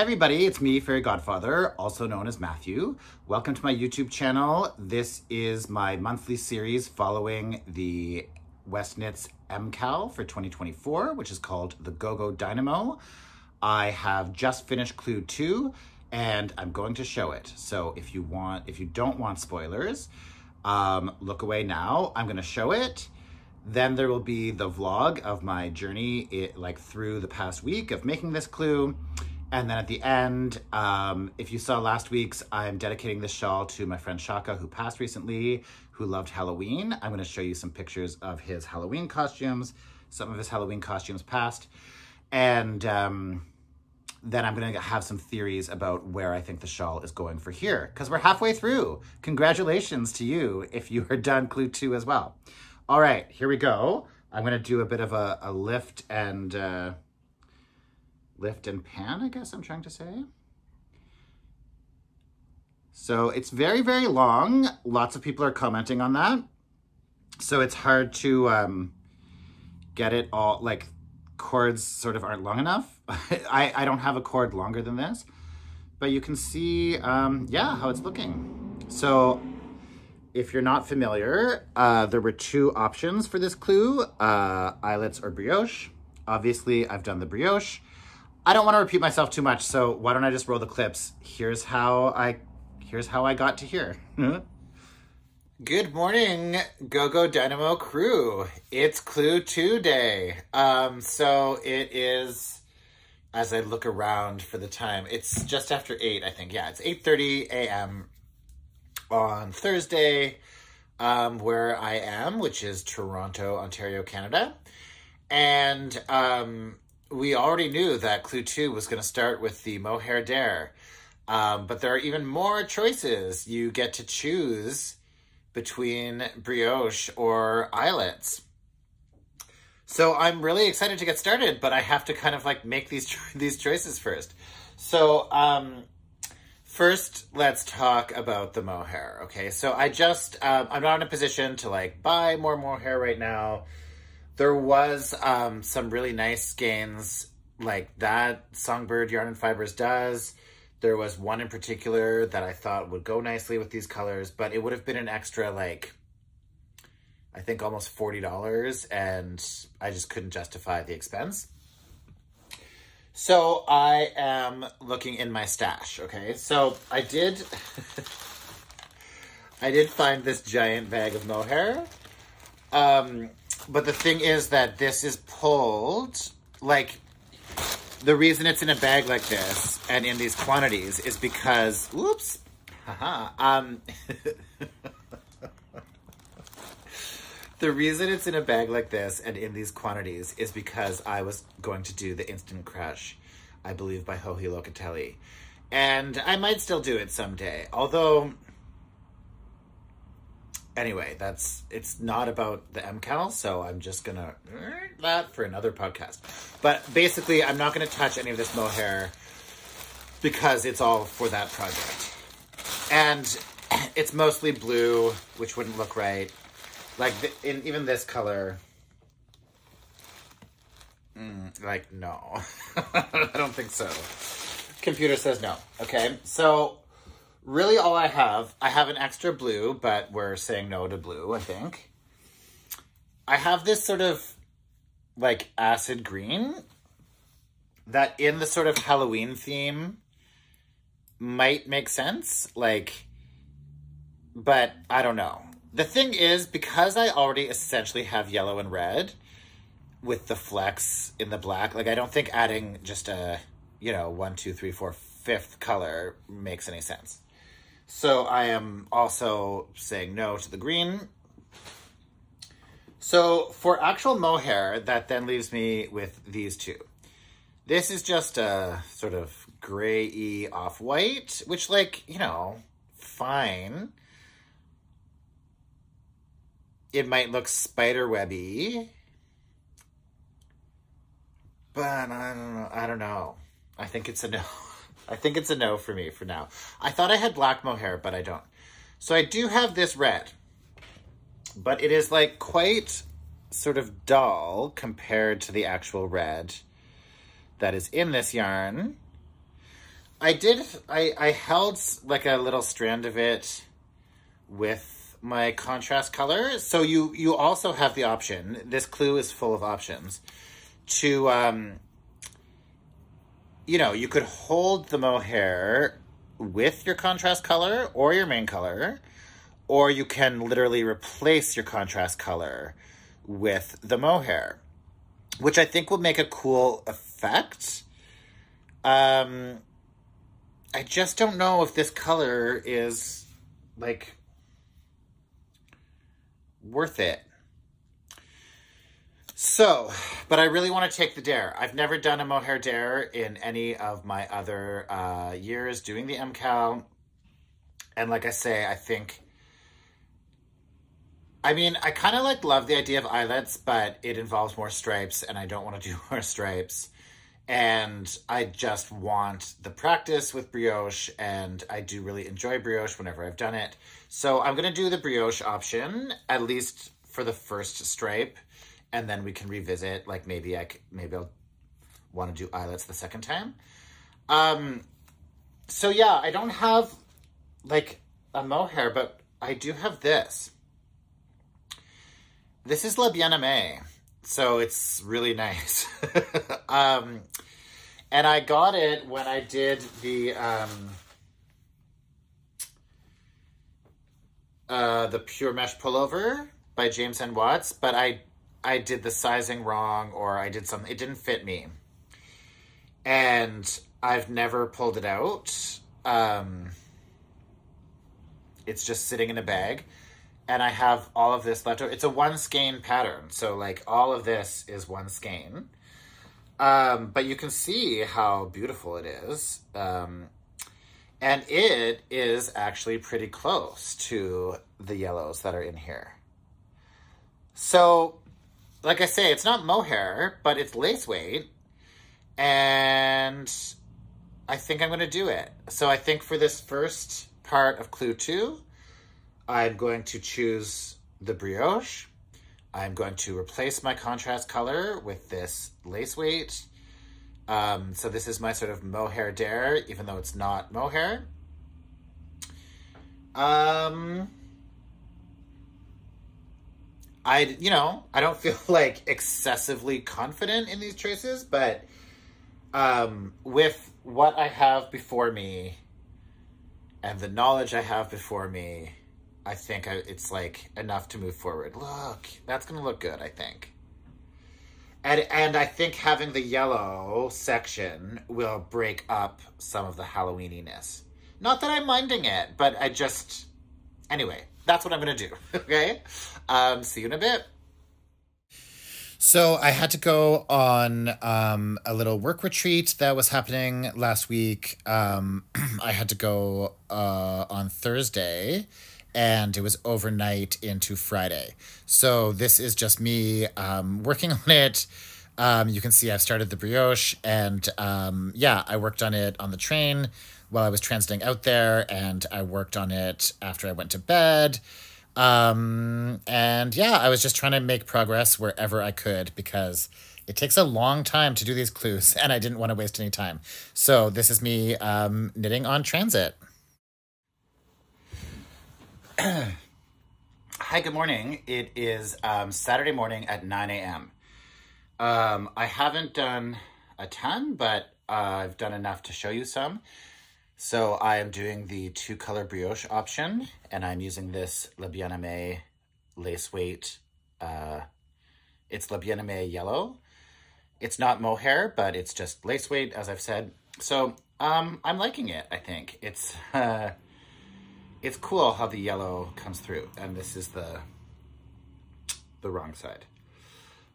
Hey everybody, it's me, Fairy Godfather, also known as Matthew. Welcome to my YouTube channel. This is my monthly series following the Westknits MKAL for 2024, which is called the GoGo Dynamo. I have just finished Clue 2 and I'm going to show it. So if you want, if you don't want spoilers, um, look away now. I'm gonna show it. Then there will be the vlog of my journey, it, like through the past week of making this clue. And then at the end, um, if you saw last week's, I'm dedicating this shawl to my friend Shaka, who passed recently, who loved Halloween. I'm going to show you some pictures of his Halloween costumes, some of his Halloween costumes past. And um, then I'm going to have some theories about where I think the shawl is going for here, because we're halfway through. Congratulations to you if you are done Clue 2 as well. All right, here we go. I'm going to do a bit of a, a lift and... Uh, lift and pan, I guess I'm trying to say. So it's very, very long. Lots of people are commenting on that. So it's hard to um, get it all, like cords sort of aren't long enough. I, I don't have a cord longer than this, but you can see, um, yeah, how it's looking. So if you're not familiar, uh, there were two options for this clue, uh, eyelets or brioche. Obviously, I've done the brioche. I don't want to repeat myself too much, so why don't I just roll the clips? Here's how I here's how I got to here. Good morning, GoGo Dynamo crew. It's Clue 2 day. Um, so it is, as I look around for the time, it's just after 8, I think. Yeah, it's 8.30 a.m. on Thursday, um, where I am, which is Toronto, Ontario, Canada. And um, we already knew that Clue 2 was going to start with the Mohair Dare. Um, but there are even more choices. You get to choose between brioche or eyelets. So I'm really excited to get started, but I have to kind of like make these these choices first. So um, first, let's talk about the mohair. Okay, so I just um, I'm not in a position to like buy more mohair right now. There was um, some really nice skeins like that Songbird Yarn and Fibers does. There was one in particular that I thought would go nicely with these colors, but it would have been an extra like, I think almost $40 and I just couldn't justify the expense. So I am looking in my stash, okay? So I did, I did find this giant bag of mohair. Um, but the thing is that this is pulled, like, the reason it's in a bag like this and in these quantities is because, whoops, haha, um, the reason it's in a bag like this and in these quantities is because I was going to do the Instant Crush, I believe by Joji Locatelli. And I might still do it someday, although anyway, that's it's not about the MKAL, so I'm just gonna that for another podcast. But basically, I'm not gonna touch any of this mohair because it's all for that project, and it's mostly blue, which wouldn't look right. Like the, in even this color, mm, like no, I don't think so. Computer says no. Okay, so really all I have, I have an extra blue, but we're saying no to blue, I think. I have this sort of like acid green that in the sort of Halloween theme might make sense. Like, but I don't know. The thing is, because I already essentially have yellow and red with the flex in the black, like I don't think adding just a, you know, one, two, three, four, fifth color makes any sense. So I am also saying no to the green. So for actual mohair, that then leaves me with these two. This is just a sort of gray-y off-white, which like, you know, fine. It might look spider webby, but I don't know. I don't know. I think it's a no. I think it's a no for me for now. I thought I had black mohair, but I don't. So I do have this red, but it is like quite sort of dull compared to the actual red that is in this yarn. I did, I, I held like a little strand of it with my contrast color. So you, you also have the option, this clue is full of options, to, um, you know, you could hold the mohair with your contrast color or your main color, or you can literally replace your contrast color with the mohair, which I think would make a cool effect. Um, I just don't know if this color is like worth it. So, but I really want to take the dare. I've never done a mohair dare in any of my other uh, years doing the MKAL. And like I say, I think, I mean, I kind of like love the idea of eyelets, but it involves more stripes and I don't want to do more stripes. And I just want the practice with brioche and I do really enjoy brioche whenever I've done it. So I'm going to do the brioche option, at least for the first stripe and then we can revisit. Like maybe I maybe I'll want to do eyelets the second time. Um, so yeah, I don't have like a mohair, but I do have this. This is La Bien-Aimée, so it's really nice. um, and I got it when I did the um, uh, the pure mesh pullover by James N. Watts, but I I did the sizing wrong or I did something, it didn't fit me. And I've never pulled it out. Um, it's just sitting in a bag. And I have all of this left over. It's a one skein pattern. So like all of this is one skein. Um, but you can see how beautiful it is. Um, and it is actually pretty close to the yellows that are in here. So like I say, it's not mohair, but it's lace weight. And I think I'm going to do it. So I think for this first part of Clue 2, I'm going to choose the brioche. I'm going to replace my contrast color with this lace weight. Um, so this is my sort of mohair dare, even though it's not mohair. Um, I, you know, I don't feel like excessively confident in these choices, but um, with what I have before me and the knowledge I have before me, I think I, it's like enough to move forward. Look, that's going to look good, I think. And, and I think having the yellow section will break up some of the Halloweeniness. Not that I'm minding it, but I just, anyway, that's what I'm going to do. Okay. Um, see you in a bit. So I had to go on um, a little work retreat that was happening last week. Um, I had to go uh, on Thursday and it was overnight into Friday. So this is just me um, working on it. Um, you can see I've started the brioche and um, yeah, I worked on it on the train while I was transiting out there and I worked on it after I went to bed um, and yeah, I was just trying to make progress wherever I could because it takes a long time to do these clues and I didn't want to waste any time. So this is me um, knitting on transit. Hi, good morning. It is um, Saturday morning at 9 a.m. Um, I haven't done a ton, but uh, I've done enough to show you some. So I am doing the two color brioche option and I'm using this Le Bien-Aimée lace weight. Uh, it's Le Bien-Aimée yellow. It's not mohair, but it's just lace weight, as I've said. So um, I'm liking it, I think. It's, uh, it's cool how the yellow comes through. And this is the, the wrong side.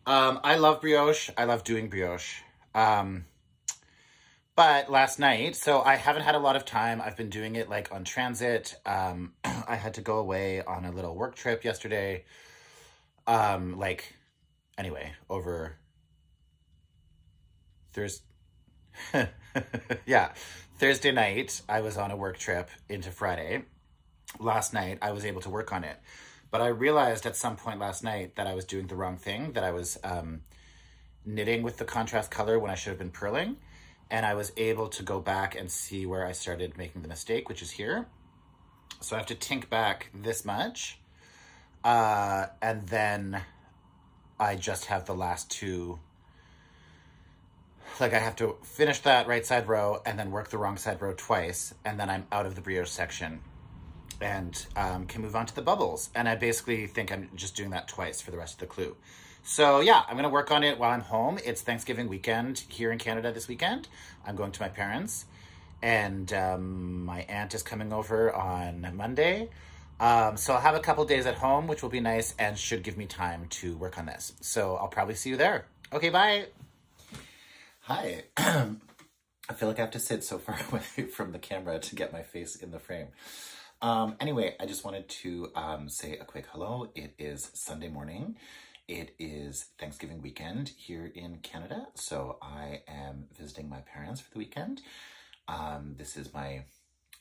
Um, I love brioche. I love doing brioche. Um, but last night, so I haven't had a lot of time. I've been doing it like on transit. Um, I had to go away on a little work trip yesterday. Um, like, anyway, over Thursday. yeah, Thursday night, I was on a work trip into Friday. Last night, I was able to work on it. But I realized at some point last night that I was doing the wrong thing, that I was um, knitting with the contrast color when I should have been purling. And I was able to go back and see where I started making the mistake, which is here. So I have to tink back this much. Uh, and then I just have the last two. Like I have to finish that right side row and then work the wrong side row twice. And then I'm out of the brioche section and um, can move on to the bubbles. And I basically think I'm just doing that twice for the rest of the clue. So yeah, I'm gonna work on it while I'm home. It's Thanksgiving weekend here in Canada this weekend. I'm going to my parents and um, my aunt is coming over on Monday. Um, so I'll have a couple days at home, which will be nice and should give me time to work on this. So I'll probably see you there. Okay, bye. Hi. I feel like I have to sit so far away from the camera to get my face in the frame. Um, anyway, I just wanted to um, say a quick hello. It is Sunday morning. It is Thanksgiving weekend here in Canada, so I am visiting my parents for the weekend. Um, this is my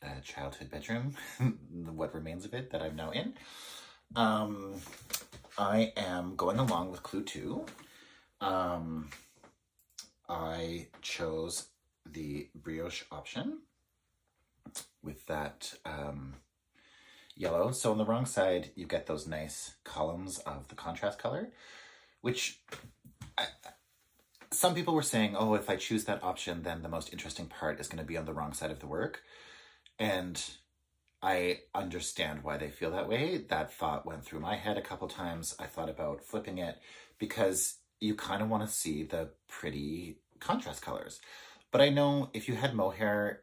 uh, childhood bedroom, what remains of it that I'm now in. Um, I am going along with Clue 2. Um, I chose the brioche option with that um, yellow. So on the wrong side, you get those nice columns of the contrast color, which I, some people were saying, oh, if I choose that option, then the most interesting part is going to be on the wrong side of the work. And I understand why they feel that way. That thought went through my head a couple times. I thought about flipping it because you kind of want to see the pretty contrast colors. But I know if you had mohair,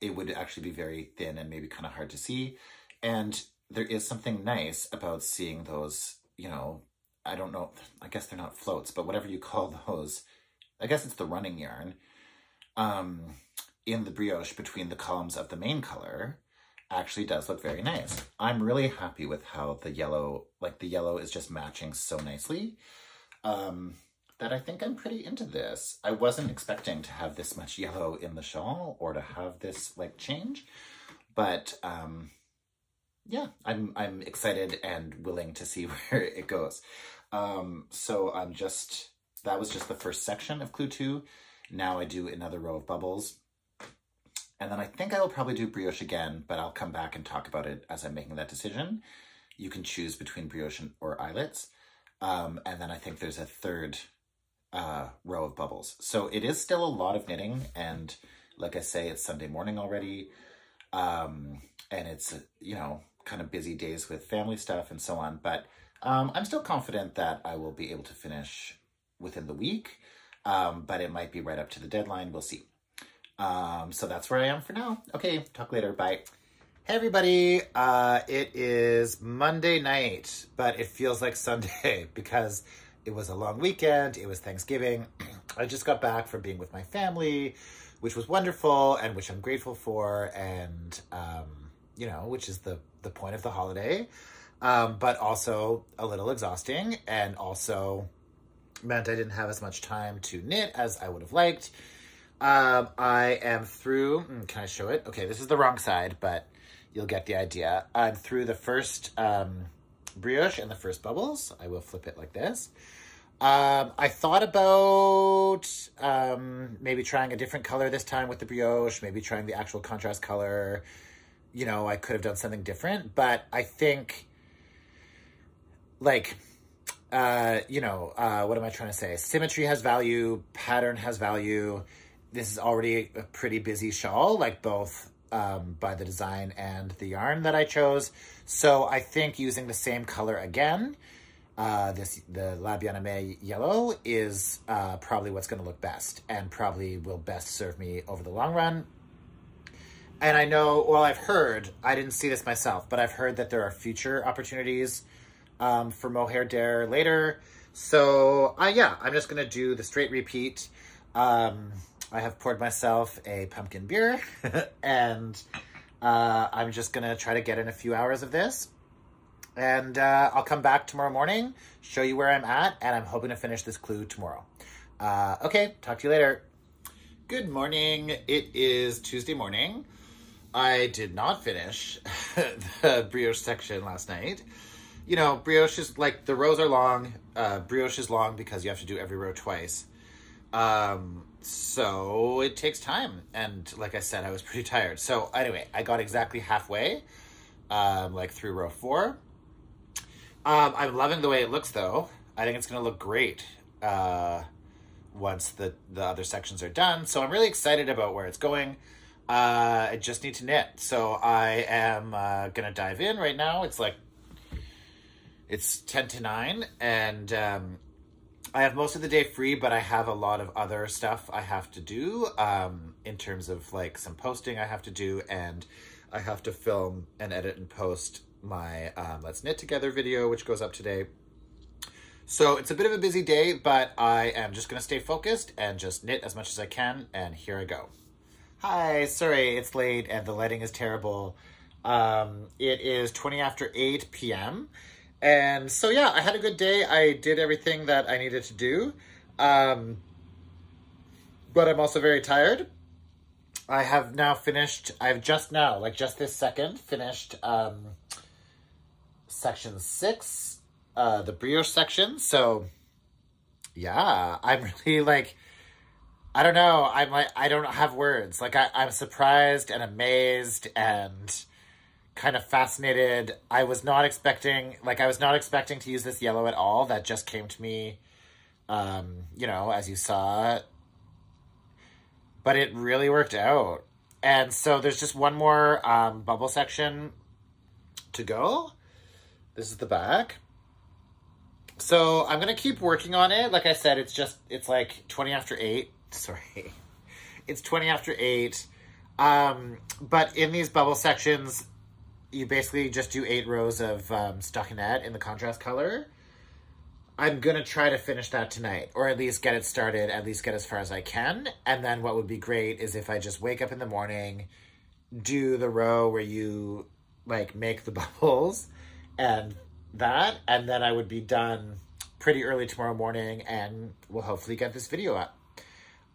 it would actually be very thin and maybe kind of hard to see. And there is something nice about seeing those, you know, I don't know, I guess they're not floats, but whatever you call those, I guess it's the running yarn, um, in the brioche between the columns of the main color actually does look very nice. I'm really happy with how the yellow, like the yellow is just matching so nicely. Um, that I think I'm pretty into this. I wasn't expecting to have this much yellow in the shawl or to have this like change, but um, yeah, I'm I'm excited and willing to see where it goes. Um, so I'm just that was just the first section of Clue Two. Now I do another row of bubbles. And then I think I will probably do brioche again, but I'll come back and talk about it as I'm making that decision. You can choose between brioche or eyelets. Um, and then I think there's a third uh, row of bubbles. So it is still a lot of knitting. And like I say, it's Sunday morning already. Um, and it's, you know, kind of busy days with family stuff and so on. But um, I'm still confident that I will be able to finish within the week, um, but it might be right up to the deadline. We'll see. Um, so that's where I am for now. Okay, talk later. Bye. Hey everybody, uh, it is Monday night, but it feels like Sunday because it was a long weekend. It was Thanksgiving. I just got back from being with my family, which was wonderful and which I'm grateful for. And, um, you know, which is the the point of the holiday, um, but also a little exhausting and also meant I didn't have as much time to knit as I would have liked. Um, I am through, hmm, can I show it? Okay, this is the wrong side, but you'll get the idea. I'm through the first um, brioche and the first bubbles. I will flip it like this. Um, I thought about um, maybe trying a different color this time with the brioche, maybe trying the actual contrast color, you know, I could have done something different, but I think like uh, you know, uh, what am I trying to say? Symmetry has value, pattern has value. This is already a pretty busy shawl, like both um, by the design and the yarn that I chose. So I think using the same color again, uh, this the La Bien-Aimée yellow is uh, probably what's going to look best and probably will best serve me over the long run. And I know, well, I've heard, I didn't see this myself, but I've heard that there are future opportunities um, for Mohair Dare later. So, uh, yeah, I'm just going to do the straight repeat. Um, I have poured myself a pumpkin beer, and uh, I'm just going to try to get in a few hours of this. And uh, I'll come back tomorrow morning, show you where I'm at, and I'm hoping to finish this clue tomorrow. Uh, okay, talk to you later. Good morning. It is Tuesday morning. I did not finish the brioche section last night. You know, brioche is like the rows are long. Uh, brioche is long because you have to do every row twice. Um, so it takes time. And like I said, I was pretty tired. So anyway, I got exactly halfway, um, like through row four. Um, I'm loving the way it looks though. I think it's going to look great uh, once the, the other sections are done. So I'm really excited about where it's going. Uh, I just need to knit. So I am uh, going to dive in right now. It's like, it's 10 to 9 and um, I have most of the day free, but I have a lot of other stuff I have to do um, in terms of like some posting I have to do and I have to film and edit and post my um, Let's Knit Together video, which goes up today. So it's a bit of a busy day, but I am just going to stay focused and just knit as much as I can. And here I go. Hi, sorry, it's late and the lighting is terrible. Um, it is 20 after 8 p.m. And so, yeah, I had a good day. I did everything that I needed to do. Um, but I'm also very tired. I have now finished, I've just now, like just this second, finished um, section six, uh, the brioche section. So, yeah, I'm really like, I don't know. I'm like, I don't have words. Like, I, I'm surprised and amazed and kind of fascinated. I was not expecting, like, I was not expecting to use this yellow at all. That just came to me, um, you know, as you saw. But it really worked out. And so there's just one more um, bubble section to go. This is the back. So I'm going to keep working on it. Like I said, it's just, it's like 20 after 8. Sorry. It's 20 after 8. Um, but in these bubble sections, you basically just do eight rows of um, stockinette in the contrast color. I'm going to try to finish that tonight, or at least get it started, at least get as far as I can. And then what would be great is if I just wake up in the morning, do the row where you like make the bubbles and that, and then I would be done pretty early tomorrow morning and we'll hopefully get this video up.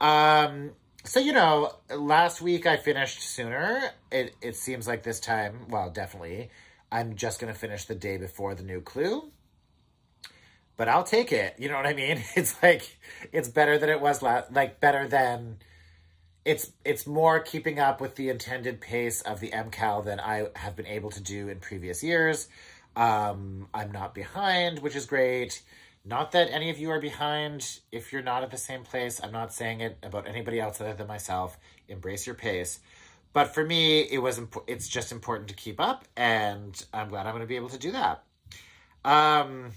Um, so, you know, last week I finished sooner. It, it seems like this time, well, definitely, I'm just going to finish the day before the new clue. But I'll take it. You know what I mean? It's like, it's better than it was last, like better than, it's, it's more keeping up with the intended pace of the MKAL than I have been able to do in previous years. Um, I'm not behind, which is great. Not that any of you are behind if you're not at the same place. I'm not saying it about anybody else other than myself. Embrace your pace. But for me, it was it's just important to keep up, and I'm glad I'm going to be able to do that. Um,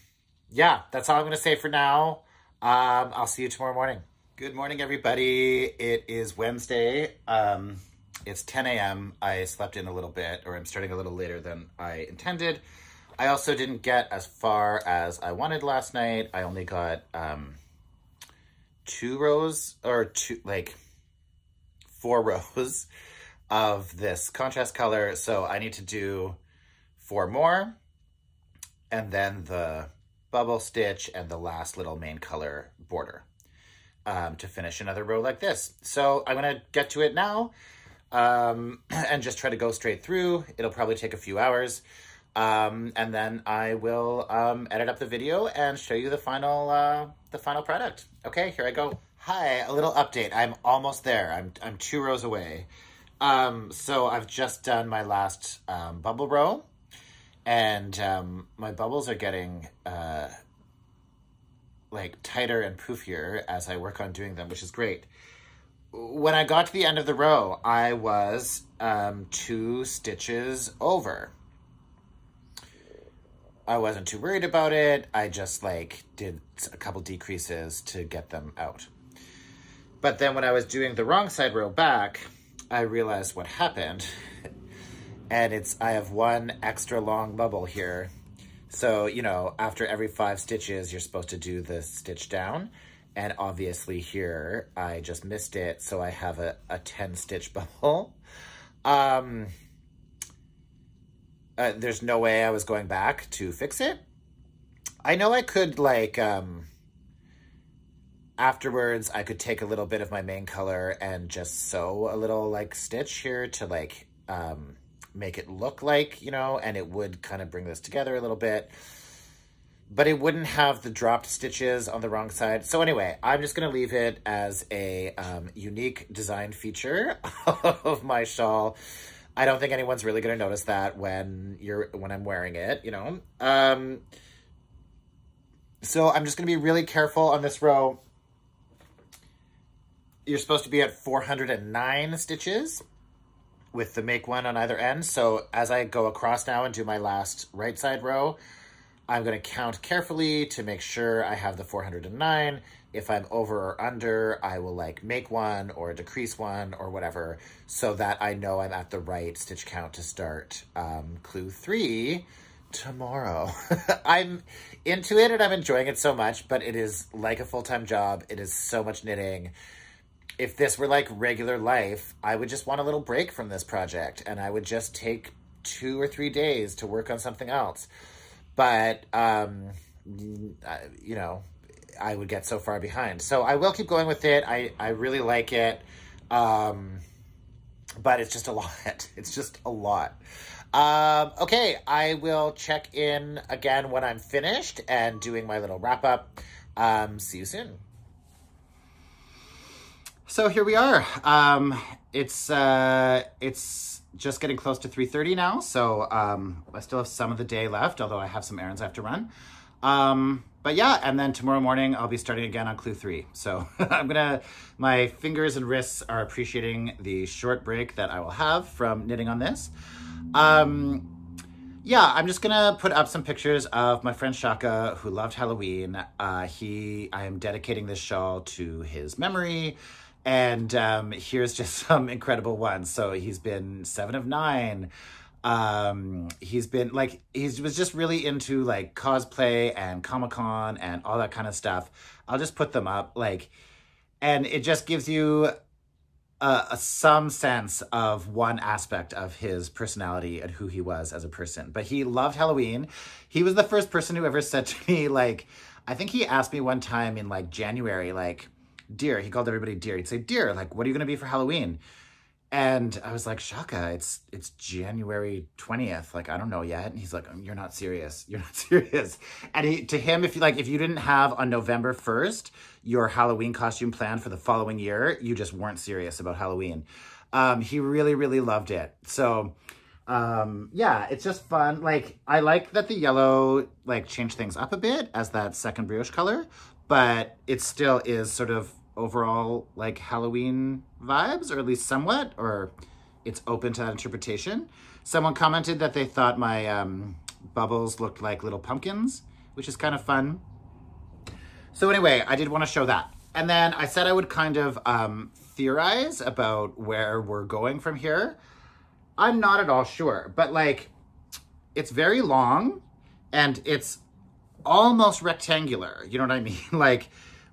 yeah, that's all I'm going to say for now. Um, I'll see you tomorrow morning. Good morning, everybody. It is Wednesday. Um, it's 10 a.m. I slept in a little bit, or I'm starting a little later than I intended. I also didn't get as far as I wanted last night. I only got um, two rows, or two, like four rows of this contrast color. So I need to do four more. And then the bubble stitch and the last little main color border um, to finish another row like this. So I'm to get to it now um, and just try to go straight through. It'll probably take a few hours. Um, and then I will um, edit up the video and show you the final uh, the final product. Okay, here I go. Hi, a little update. I'm almost there. I'm I'm two rows away. Um, so I've just done my last um, bubble row, and um, my bubbles are getting uh, like tighter and poofier as I work on doing them, which is great. When I got to the end of the row, I was um, two stitches over. I wasn't too worried about it. I just like did a couple decreases to get them out. But then when I was doing the wrong side row back, I realized what happened. and it's, I have one extra long bubble here. So, you know, after every five stitches, you're supposed to do the stitch down. And obviously here, I just missed it. So I have a, a 10 stitch bubble. Um, uh, there's no way I was going back to fix it. I know I could like um afterwards I could take a little bit of my main color and just sew a little like stitch here to like um make it look like, you know, and it would kind of bring this together a little bit. but it wouldn't have the dropped stitches on the wrong side. So anyway, I'm just going to leave it as a um, unique design feature of my shawl. I don't think anyone's really going to notice that when you're when I'm wearing it, you know. Um, so I'm just going to be really careful on this row. You're supposed to be at 409 stitches with the make one on either end. So as I go across now and do my last right side row, I'm going to count carefully to make sure I have the 409. If I'm over or under, I will like make one or decrease one or whatever so that I know I'm at the right stitch count to start um, clue three tomorrow. I'm into it and I'm enjoying it so much, but it is like a full-time job. It is so much knitting. If this were like regular life, I would just want a little break from this project and I would just take two or three days to work on something else but um, you know, I would get so far behind. So I will keep going with it. I, I really like it. Um, but it's just a lot. It's just a lot. Um, okay, I will check in again when I'm finished and doing my little wrap up. Um, see you soon. So here we are. Um, it's uh, it's just getting close to 3.30 now, so um, I still have some of the day left, although I have some errands I have to run. Um, but yeah, and then tomorrow morning I'll be starting again on clue three. So I'm gonna, my fingers and wrists are appreciating the short break that I will have from knitting on this. Um, yeah, I'm just gonna put up some pictures of my friend Shaka who loved Halloween. Uh, he, I am dedicating this shawl to his memory. And um, here's just some incredible ones. So he's been seven of nine. Um, he's been like, he was just really into like cosplay and Comic Con and all that kind of stuff. I'll just put them up. Like, and it just gives you a, a, some sense of one aspect of his personality and who he was as a person. But he loved Halloween. He was the first person who ever said to me, like, I think he asked me one time in like January, like, dear. He called everybody dear. He'd say, dear, like, what are you going to be for Halloween? And I was like, Shaka, it's it's January 20th. Like, I don't know yet. And he's like, you're not serious. You're not serious. And he, to him, if you like, if you didn't have on November 1st your Halloween costume plan for the following year, you just weren't serious about Halloween. Um, he really, really loved it. So, um, yeah, it's just fun. Like, I like that the yellow, like, changed things up a bit as that second brioche color, but it still is sort of overall like Halloween vibes, or at least somewhat, or it's open to that interpretation. Someone commented that they thought my um, bubbles looked like little pumpkins, which is kind of fun. So anyway, I did want to show that. And then I said I would kind of um, theorize about where we're going from here. I'm not at all sure, but like, it's very long and it's almost rectangular. You know what I mean? like,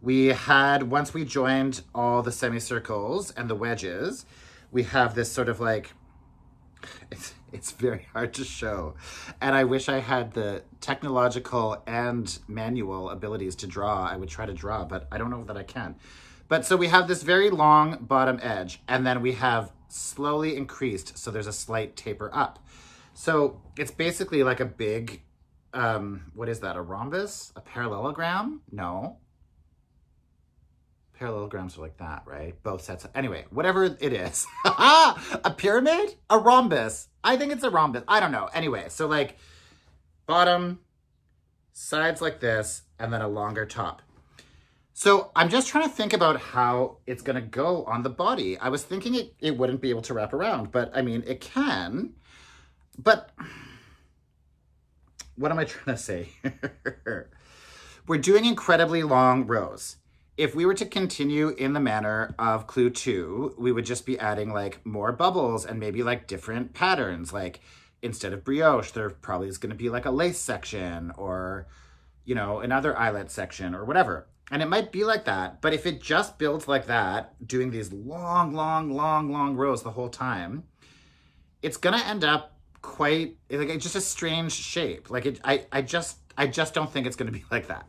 we had, once we joined all the semicircles and the wedges, we have this sort of like, it's, it's very hard to show. And I wish I had the technological and manual abilities to draw. I would try to draw, but I don't know that I can. But so we have this very long bottom edge, and then we have slowly increased, so there's a slight taper up. So it's basically like a big, um, what is that, a rhombus? A parallelogram? No parallelograms are like that, right? Both sets. Anyway, whatever it is. a pyramid? A rhombus. I think it's a rhombus. I don't know. Anyway, so like bottom, sides like this, and then a longer top. So I'm just trying to think about how it's going to go on the body. I was thinking it, it wouldn't be able to wrap around, but I mean, it can. But what am I trying to say? We're doing incredibly long rows if we were to continue in the manner of clue two, we would just be adding like more bubbles and maybe like different patterns. Like instead of brioche, there probably is going to be like a lace section or, you know, another eyelet section or whatever. And it might be like that, but if it just builds like that, doing these long, long, long, long rows the whole time, it's going to end up quite like it's just a strange shape. Like it, I, I just, I just don't think it's going to be like that.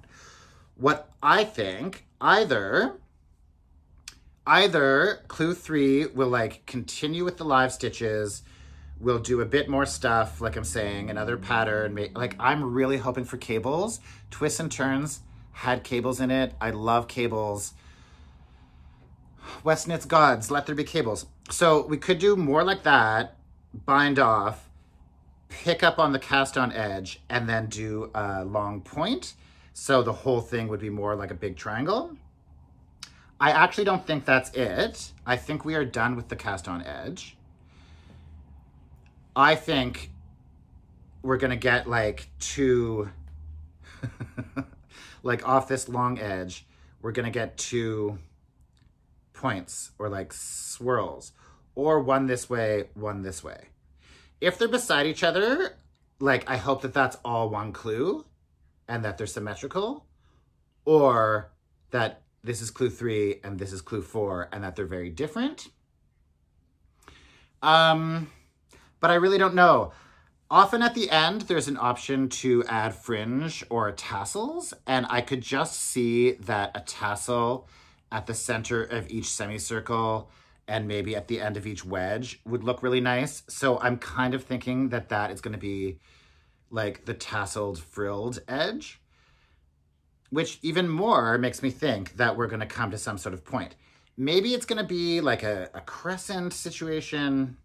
What I think either either clue three will like continue with the live stitches We'll do a bit more stuff, like I'm saying, another pattern. Like I'm really hoping for cables. Twists and Turns had cables in it. I love cables. Westknits Gods, Let There Be Cables. So we could do more like that, bind off, pick up on the cast on edge, and then do a long point. So the whole thing would be more like a big triangle. I actually don't think that's it. I think we are done with the cast on edge. I think we're gonna get like two, like off this long edge, we're gonna get two points or like swirls or one this way, one this way. If they're beside each other, like I hope that that's all one clue and that they're symmetrical or that this is clue three and this is clue four and that they're very different. Um, but I really don't know. Often at the end, there's an option to add fringe or tassels, and I could just see that a tassel at the center of each semicircle and maybe at the end of each wedge would look really nice. So I'm kind of thinking that that is going to be like the tasseled frilled edge, which even more makes me think that we're going to come to some sort of point. Maybe it's going to be like a, a crescent situation.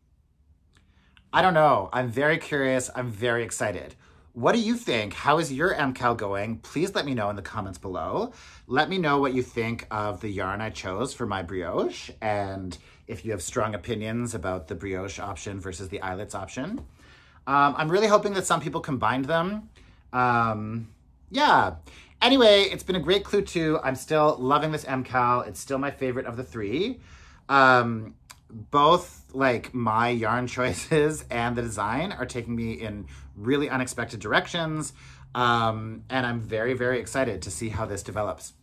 I don't know. I'm very curious. I'm very excited. What do you think? How is your MKAL going? Please let me know in the comments below. Let me know what you think of the yarn I chose for my brioche and if you have strong opinions about the brioche option versus the eyelets option. Um, I'm really hoping that some people combined them. Um, yeah. Anyway, it's been a great clue too. I'm still loving this MKAL. It's still my favorite of the three. Um, both like my yarn choices and the design are taking me in really unexpected directions. Um, and I'm very, very excited to see how this develops.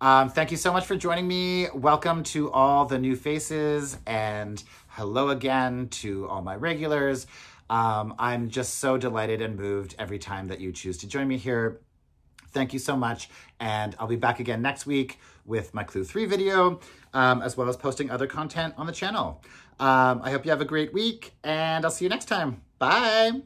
Um, thank you so much for joining me. Welcome to all the new faces and hello again to all my regulars. Um, I'm just so delighted and moved every time that you choose to join me here. Thank you so much. And I'll be back again next week with my Clue 3 video, um, as well as posting other content on the channel. Um, I hope you have a great week and I'll see you next time. Bye.